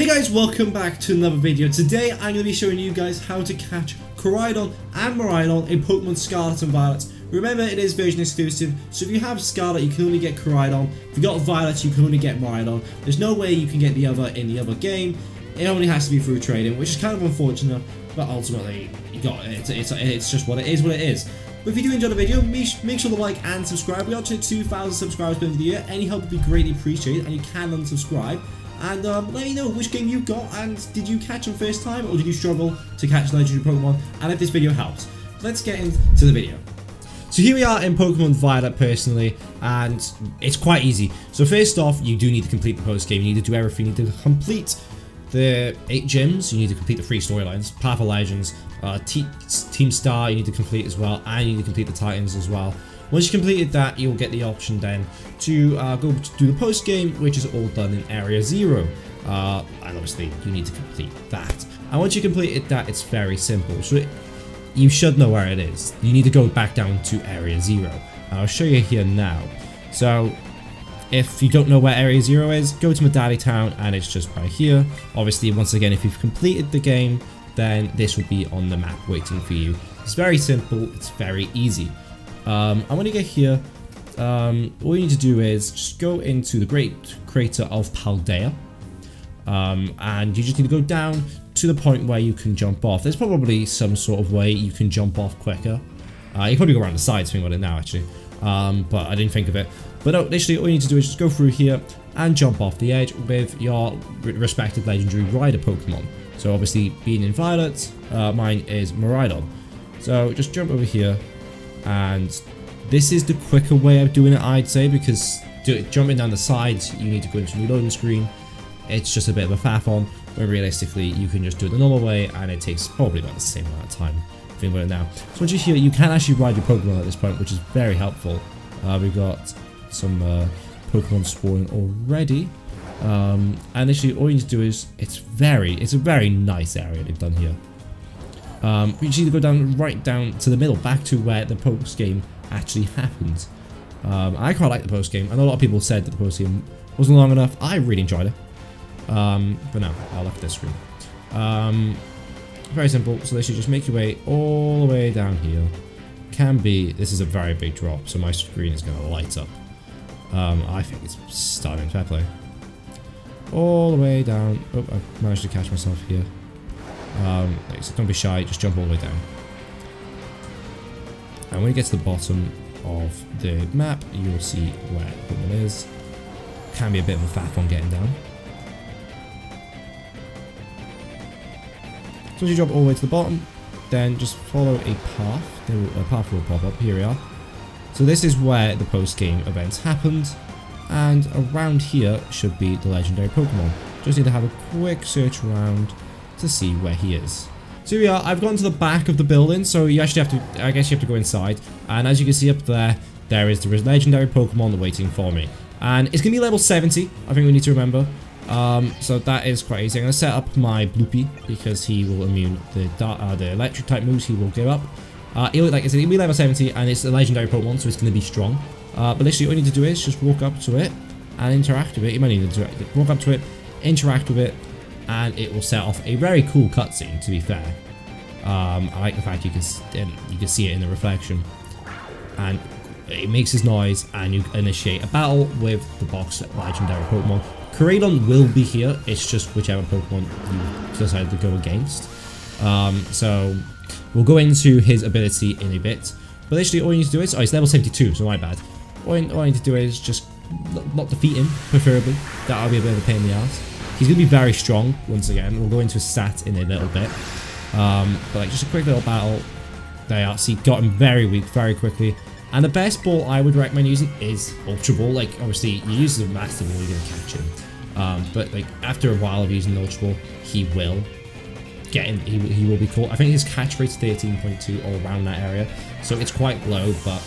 Hey guys, welcome back to another video. Today I'm going to be showing you guys how to catch Koraidon and Miraidon in Pokemon Scarlet and Violet. Remember, it is version exclusive, so if you have Scarlet, you can only get Koraidon. If you got Violet, you can only get Miraidon. There's no way you can get the other in the other game. It only has to be through trading, which is kind of unfortunate, but ultimately, you got it. It's, it's, it's just what it is, what it is. But if you do enjoy the video, make sure to like and subscribe. We are to 2,000 subscribers by the end of the year. Any help would be greatly appreciated, and you can unsubscribe. And um, let me know which game you got, and did you catch them first time, or did you struggle to catch legendary Pokemon, and if this video helps. Let's get into the video. So here we are in Pokemon Violet personally, and it's quite easy. So first off, you do need to complete the post game. You need to do everything. You need to complete the eight gyms. You need to complete the three storylines, of Legends, uh, Team Star. You need to complete as well, and you need to complete the Titans as well. Once you completed that, you'll get the option then to uh, go to do the post game, which is all done in Area Zero. Uh, and obviously, you need to complete that. And once you completed that, it's very simple. So it, you should know where it is. You need to go back down to Area Zero. I'll show you here now. So if you don't know where Area Zero is, go to Medali Town and it's just right here. Obviously, once again, if you've completed the game, then this will be on the map waiting for you. It's very simple, it's very easy. Um, and when you get here, um, all you need to do is just go into the Great Crater of Paldea. Um, and you just need to go down to the point where you can jump off. There's probably some sort of way you can jump off quicker. Uh, you probably go around the sides, think about it now actually. Um, but I didn't think of it. But no, literally all you need to do is just go through here and jump off the edge with your respective legendary rider Pokemon. So obviously being in Violet, uh, mine is Miraidon. So just jump over here and this is the quicker way of doing it I'd say because jumping down the sides you need to go into the loading screen. It's just a bit of a faff on when realistically you can just do it the normal way and it takes probably about the same amount of time. Think about it now. So once you're here you can actually ride your Pokemon at this point which is very helpful. Uh, we've got some uh, Pokemon spawning already. Um, and actually all you need to do is it's very it's a very nice area they've done here um, we just go down right down to the middle, back to where the post game actually happened. Um, I quite like the post game. I know a lot of people said that the post game wasn't long enough. I really enjoyed it. Um, but no, I'll look at this screen. Um, very simple. So they should just make your way all the way down here. Can be, this is a very big drop, so my screen is going to light up. Um, I think it's stunning. Fair play. All the way down. Oh, I managed to catch myself here. Um, so don't be shy, just jump all the way down. And when you get to the bottom of the map, you'll see where Pokemon is. Can be a bit of a faff on getting down. So as you drop all the way to the bottom, then just follow a path. a path will pop up. Here we are. So this is where the post-game events happened. And around here should be the legendary Pokemon. Just need to have a quick search around to see where he is. So yeah, I've gone to the back of the building, so you actually have to, I guess you have to go inside. And as you can see up there, there is the legendary Pokemon waiting for me. And it's going to be level 70, I think we need to remember. Um, so that is quite easy. I'm going to set up my Bloopy, because he will immune the uh, the electric type moves he will give up. Uh, he'll, like I said, he'll be level 70, and it's a legendary Pokemon, so it's going to be strong. Uh, but literally all you need to do is just walk up to it and interact with it. You might need to walk up to it, interact with it, and it will set off a very cool cutscene, to be fair. Um, I like the fact you can you can see it in the reflection, and it makes his noise, and you initiate a battle with the box legendary Pokemon. Koraidon will be here. It's just whichever Pokemon you decide to go against. Um, so we'll go into his ability in a bit. But literally all you need to do is, oh, level 72, so my bad. All all you need to do is just not defeat him, preferably. That'll be a bit of a pain in the ass. He's going to be very strong, once again. We'll go into his stat in a little bit. Um, but like just a quick little battle. They are, see, got him very weak very quickly. And the best ball I would recommend using is Ultra Ball. Like, obviously, you use the Master Ball, you're going to catch him. Um, but like after a while of using Ultra Ball, he will get in, he, he will be caught. I think his catch rate is 13.2 all around that area. So it's quite low, but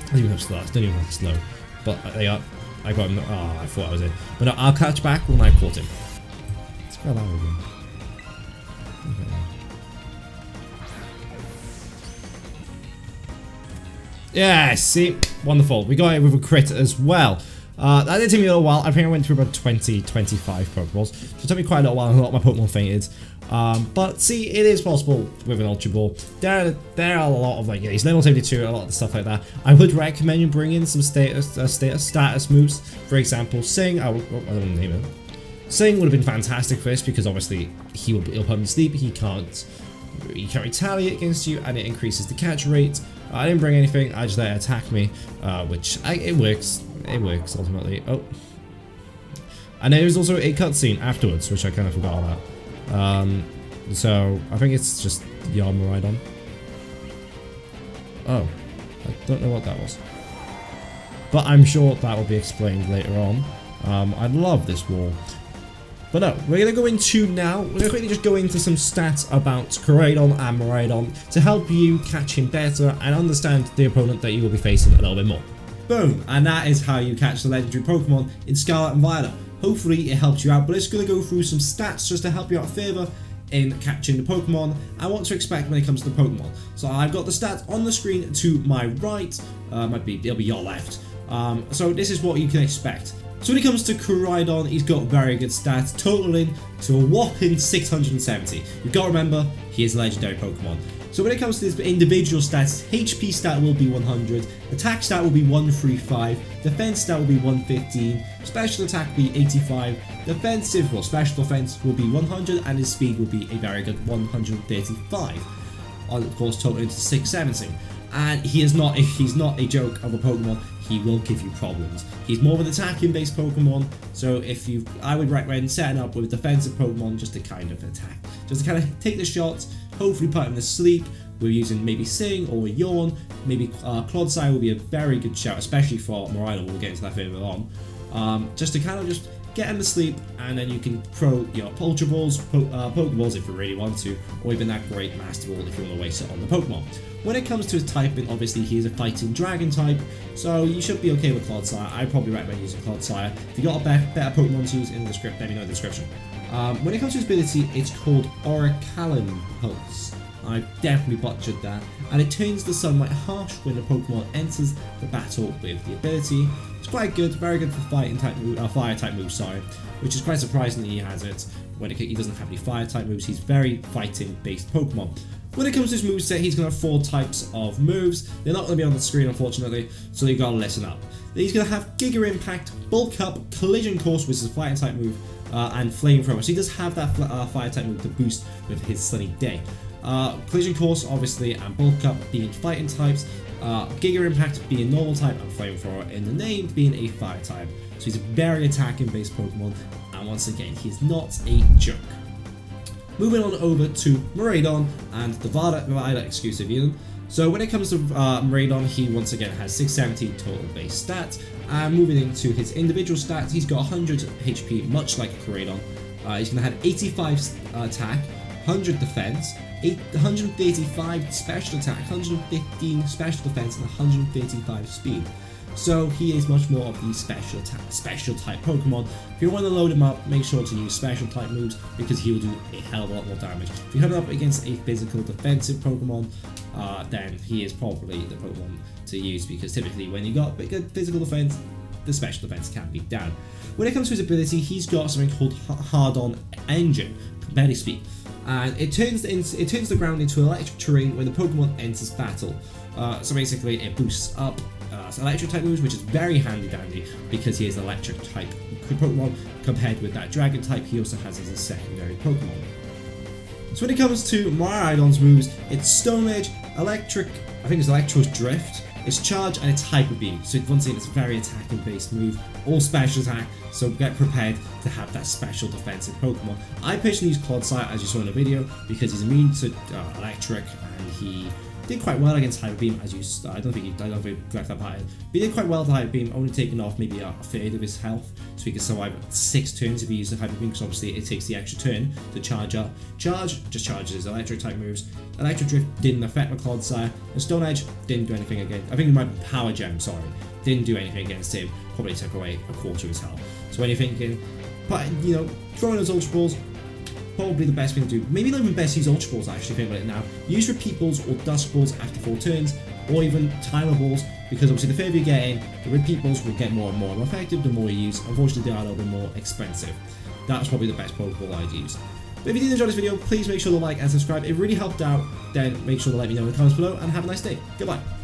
I don't even have slow. I don't even have slow. But they are I got him. Oh, I thought I was in. But no, I'll catch back when I caught him. Let's go that again. Yeah, see? Wonderful. We got it with a crit as well. Uh, that did take me a little while. I think I went through about 20, 25 Pokeballs. So it took me quite a little while and a lot of my Pokemon fainted. Um, but see, it is possible with an Ultra Ball. There, there are a lot of like, yeah, he's level 72, a lot of stuff like that. I would recommend you bring in some status, uh, status, status moves. For example, Sing, I, will, I don't name it. Sing would have been fantastic for this because obviously he will he'll put him to sleep. He can't he can't retaliate against you, and it increases the catch rate. I didn't bring anything. I just let it attack me, uh, which I, it works. It works ultimately. Oh, and there's also a cutscene afterwards, which I kind of forgot about. Um, so I think it's just Yarmaridon. Oh, I don't know what that was. But I'm sure that will be explained later on. Um, I love this wall. But no, we're going to go into now, we're going to quickly just go into some stats about Koraidon and Miraidon to help you catch him better and understand the opponent that you will be facing a little bit more. Boom, and that is how you catch the legendary Pokemon in Scarlet and Violet. Hopefully it helps you out, but it's going to go through some stats just to help you out further in catching the Pokemon and what to expect when it comes to the Pokemon. So I've got the stats on the screen to my right, uh, might be, it'll be your left. Um, so this is what you can expect. So when it comes to Koraidon, he's got very good stats, totaling to a whopping 670. You've got to remember, he is a legendary Pokemon. So when it comes to his individual stats, HP stat will be 100, attack stat will be 135, defense stat will be 115, special attack will be 85, defensive, well special defense will be 100, and his speed will be a very good 135. Of course, totaling to 670 and he is not he's not a joke of a Pokemon. He will give you problems. He's more of an attacking based Pokemon, so if you, I would recommend setting up with defensive Pokemon just to kind of attack, just to kind of take the shots, hopefully put him to sleep. We're using maybe Sing or Yawn, maybe uh, Clodsire will be a very good shout, especially for Miraidon. We'll get into that further on. Um, just to kind of just get him to sleep, and then you can throw your Ultra Balls, po uh, Pokeballs if you really want to, or even that great Master Ball if you want to waste it on the Pokemon. When it comes to his typing, obviously he is a fighting dragon type, so you should be okay with Clodsire. I probably recommend using Clodsire. If you got a better, better Pokemon to use in the script, let me know in the description. Um, when it comes to his ability, it's called Orichalcum Pulse. I definitely butchered that, and it turns the sunlight harsh when the Pokemon enters the battle with the ability. It's quite good, very good for fighting type, uh, fire type moves, sorry, which is quite surprising that he has it when it, he doesn't have any fire type moves. He's very fighting based Pokemon. When it comes to his moveset, he's going to have four types of moves. They're not going to be on the screen, unfortunately, so you got to listen up. He's going to have Giga Impact, Bulk Up, Collision Course, which is a fighting type move, uh, and Flamethrower. So he does have that uh, fire type move to boost with his Sunny Day. Uh, collision Course, obviously, and Bulk Up being fighting types. Uh, Giga Impact being normal type, and Flamethrower in the name being a fire type. So he's a very attacking based Pokemon, and once again, he's not a joke. Moving on over to Miraidon and the Violet, Violet exclusive unit. So when it comes to uh, Miraidon, he once again has 670 total base stats. And moving into his individual stats, he's got 100 HP, much like Koraidon. Uh, he's going to have 85 uh, attack, 100 defense, 135 special attack, 115 special defense, and 135 speed. So he is much more of the special type, special type Pokemon. If you want to load him up, make sure to use special type moves because he will do a hell of a lot more damage. If you him up against a physical defensive Pokemon, uh, then he is probably the Pokemon to use because typically when you got good physical defense, the special defense can be down. When it comes to his ability, he's got something called Hadron Engine, barely speak and it turns it turns the ground into electric terrain when the Pokemon enters battle. Uh, so basically, it boosts up uh, electric type moves, which is very handy dandy because he is electric type Pokemon compared with that Dragon type he also has as a secondary Pokemon. So when it comes to Miraidon's moves, it's Stone Edge, Electric, I think it's Electro's Drift, it's Charge and it's Hyper Beam. So once again, it's a very attacking based move, all special attack, so get prepared to have that special defensive Pokemon. I personally use Clodsire as you saw in the video because he's immune to uh, Electric and he did quite well against Hyper Beam, as you. I don't think he. I don't think he high. But he did quite well with Hyper Beam, only taking off maybe a, third of his health, so he could survive six turns if he used the Hyper Beam. Because obviously it takes the extra turn to charge up. Charge just charges his Electric type moves. Electric Drift didn't affect my Clodsire, uh, and Stone Edge didn't do anything again. I think my Power Gem, sorry, didn't do anything against him. Probably took away a quarter of his health. So when you're thinking, but you know, throwing those Ultra Balls, probably the best thing to do. Maybe not even best use Ultra Balls actually, think about it now. Use Repeat Balls or Dusk Balls after 4 turns, or even timer balls because obviously the further you get in, the repeat balls will get more and more effective the more you use. Unfortunately, they are a little bit more expensive. That's probably the best Pokeball I'd use. But if you did enjoy this video, please make sure to like and subscribe. It really helped out. Then make sure to let me know in the comments below and have a nice day. Goodbye.